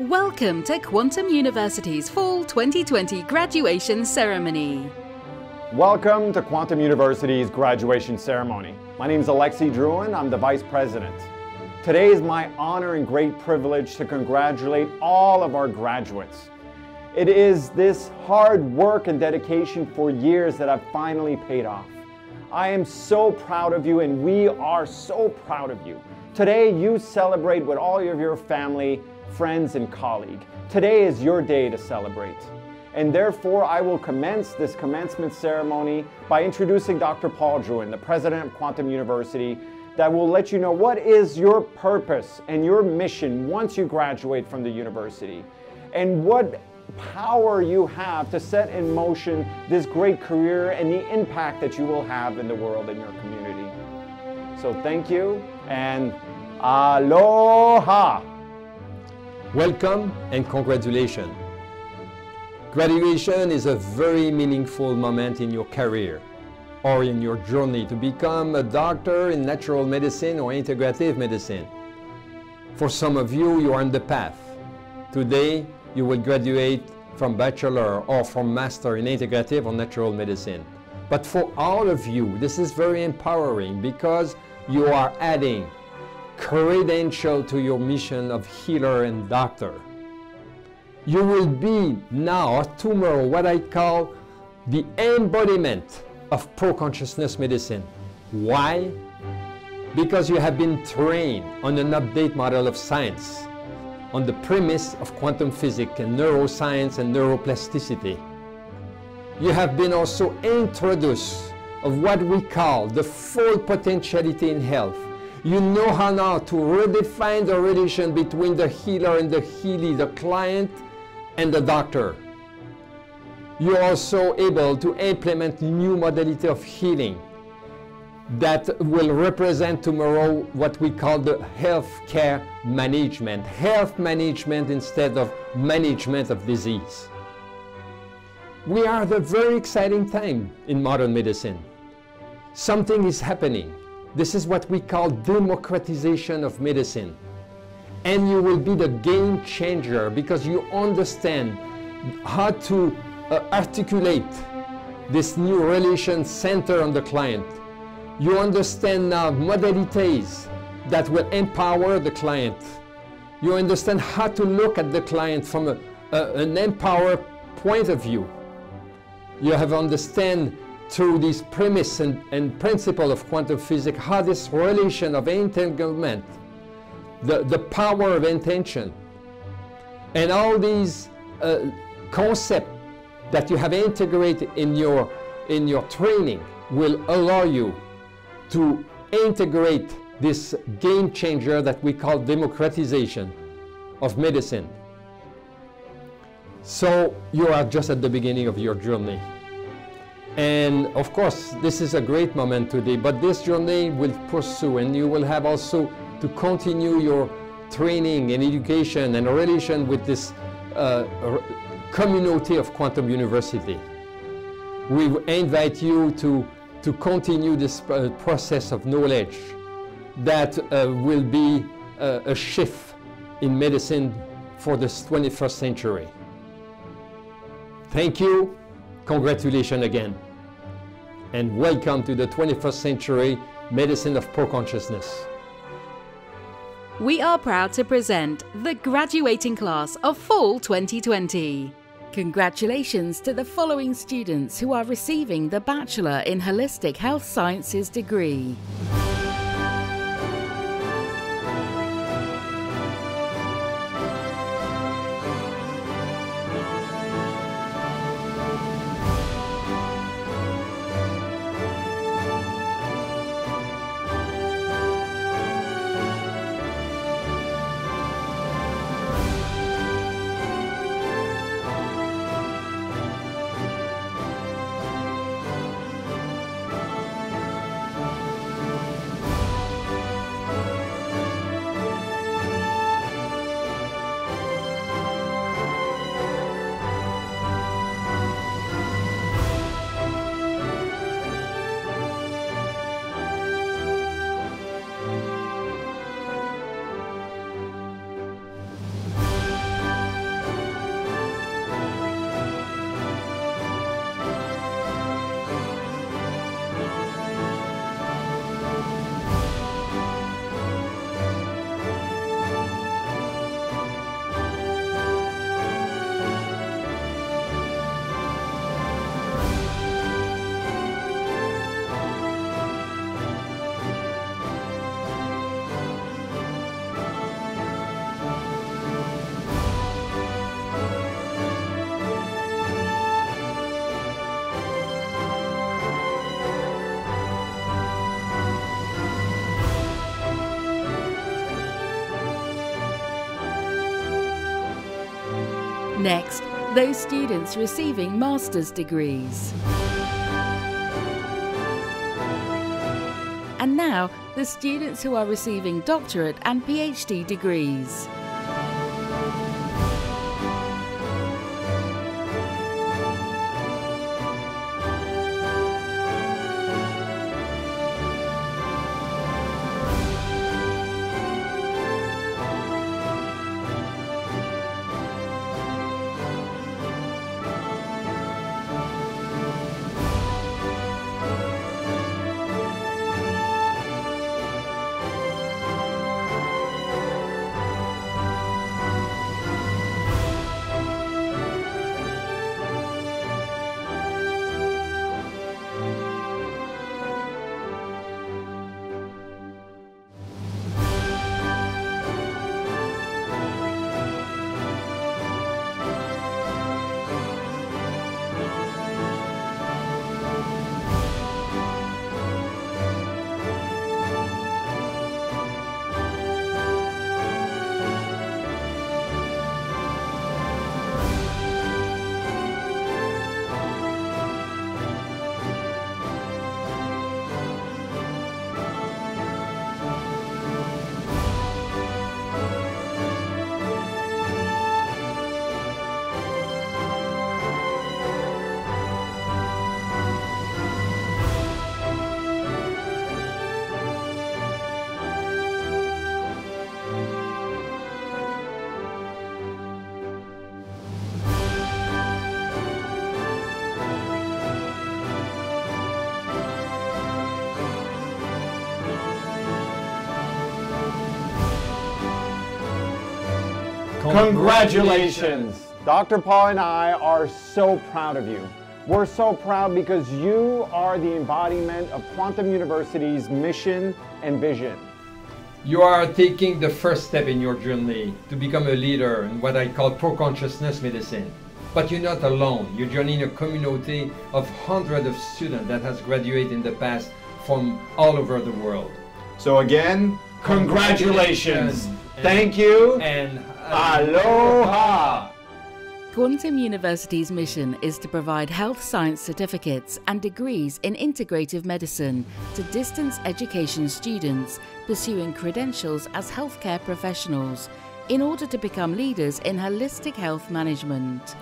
Welcome to Quantum University's Fall 2020 graduation ceremony. Welcome to Quantum University's graduation ceremony. My name is Alexi Drouin, I'm the Vice President. Today is my honor and great privilege to congratulate all of our graduates. It is this hard work and dedication for years that have finally paid off. I am so proud of you and we are so proud of you. Today you celebrate with all of your family, friends, and colleagues. Today is your day to celebrate. And therefore, I will commence this commencement ceremony by introducing Dr. Paul Drouin, the president of Quantum University, that will let you know what is your purpose and your mission once you graduate from the university, and what power you have to set in motion this great career and the impact that you will have in the world and your community. So thank you and aloha. Welcome and congratulations. Graduation is a very meaningful moment in your career or in your journey to become a doctor in natural medicine or integrative medicine. For some of you, you are on the path. Today, you will graduate from bachelor or from master in integrative or natural medicine. But for all of you, this is very empowering because you are adding credential to your mission of healer and doctor you will be now or tomorrow what I call the embodiment of pro-consciousness medicine. Why? Because you have been trained on an update model of science, on the premise of quantum physics and neuroscience and neuroplasticity. You have been also introduced of what we call the full potentiality in health. You know how now to redefine the relation between the healer and the healee, the client and the doctor. You're also able to implement new modality of healing that will represent tomorrow what we call the healthcare management. Health management instead of management of disease. We are at a very exciting time in modern medicine. Something is happening. This is what we call democratization of medicine and you will be the game changer because you understand how to uh, articulate this new relation center on the client. You understand now modalities that will empower the client. You understand how to look at the client from a, a, an empowered point of view. You have understand through this premise and, and principle of quantum physics how this relation of entanglement the, the power of intention, and all these uh, concepts that you have integrated in your, in your training will allow you to integrate this game changer that we call democratization of medicine. So you are just at the beginning of your journey. And of course, this is a great moment today, but this journey will pursue and you will have also to continue your training and education and relation with this uh, community of Quantum University. We invite you to, to continue this uh, process of knowledge that uh, will be uh, a shift in medicine for the 21st century. Thank you, congratulations again, and welcome to the 21st century medicine of pro-consciousness we are proud to present the graduating class of Fall 2020. Congratulations to the following students who are receiving the Bachelor in Holistic Health Sciences degree. Next, those students receiving master's degrees. And now, the students who are receiving doctorate and PhD degrees. Congratulations! Dr. Paul and I are so proud of you. We're so proud because you are the embodiment of Quantum University's mission and vision. You are taking the first step in your journey to become a leader in what I call pro-consciousness medicine. But you're not alone. You're joining a community of hundreds of students that has graduated in the past from all over the world. So again, congratulations. Thank you. And uh, Aloha. Quantum University's mission is to provide health science certificates and degrees in integrative medicine to distance education students pursuing credentials as healthcare professionals in order to become leaders in holistic health management.